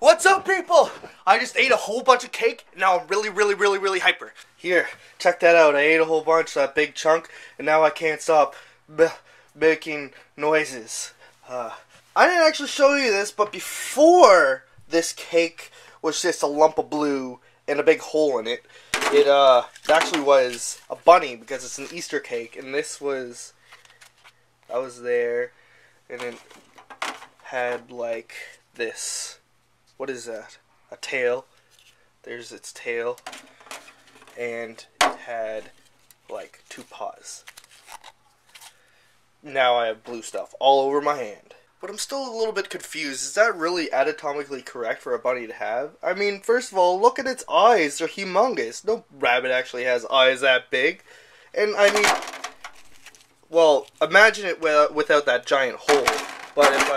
What's up, people? I just ate a whole bunch of cake. Now I'm really, really, really, really hyper. Here, check that out. I ate a whole bunch, that big chunk, and now I can't stop making noises. Uh, I didn't actually show you this, but before this cake was just a lump of blue and a big hole in it, it uh it actually was a bunny because it's an Easter cake, and this was I was there, and it had like this. What is that? A tail. There's its tail, and it had like two paws. Now I have blue stuff all over my hand. But I'm still a little bit confused. Is that really anatomically correct for a bunny to have? I mean, first of all, look at its eyes. They're humongous. No rabbit actually has eyes that big. And I mean, well, imagine it without, that giant hole. But if.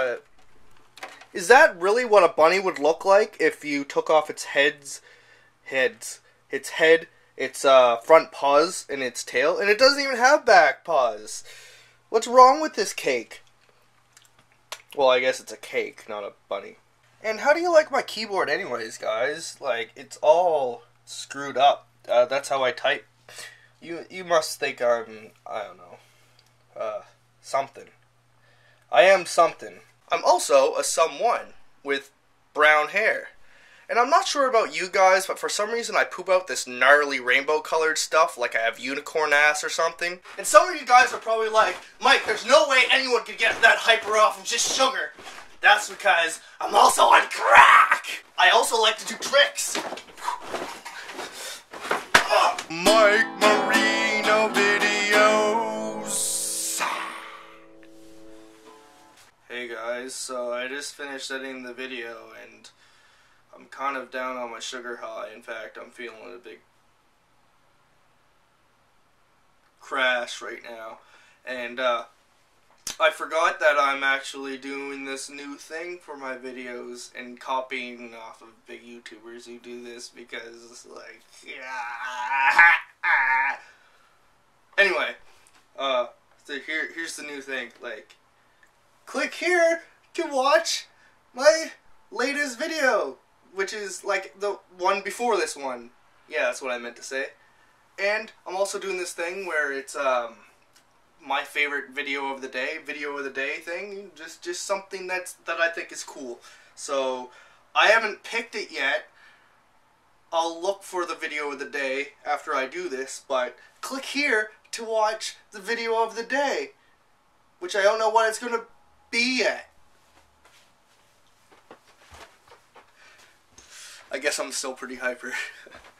Is that really what a bunny would look like if you took off its heads, heads, its head, its uh, front paws, and its tail? And it doesn't even have back paws. What's wrong with this cake? Well, I guess it's a cake, not a bunny. And how do you like my keyboard, anyways, guys? Like, it's all screwed up. Uh, that's how I type. You you must think I'm I don't know, uh, something. I am something. I'm also a someone with brown hair. And I'm not sure about you guys, but for some reason I poop out this gnarly rainbow colored stuff like I have unicorn ass or something. And some of you guys are probably like, Mike, there's no way anyone could get that hyper off of just sugar. That's because I'm also on crack! I also like to do tricks. Hey guys, so I just finished editing the video and I'm kind of down on my sugar high. In fact, I'm feeling a big crash right now. And uh, I forgot that I'm actually doing this new thing for my videos and copying off of big YouTubers who do this because, like. Anyway, uh, so here, here's the new thing. Like, click here to watch my latest video which is like the one before this one. Yeah, that's what I meant to say. And I'm also doing this thing where it's um my favorite video of the day, video of the day thing, just just something that's that I think is cool. So I haven't picked it yet. I'll look for the video of the day after I do this, but click here to watch the video of the day, which I don't know what it's going to be yet. I guess I'm still pretty hyper.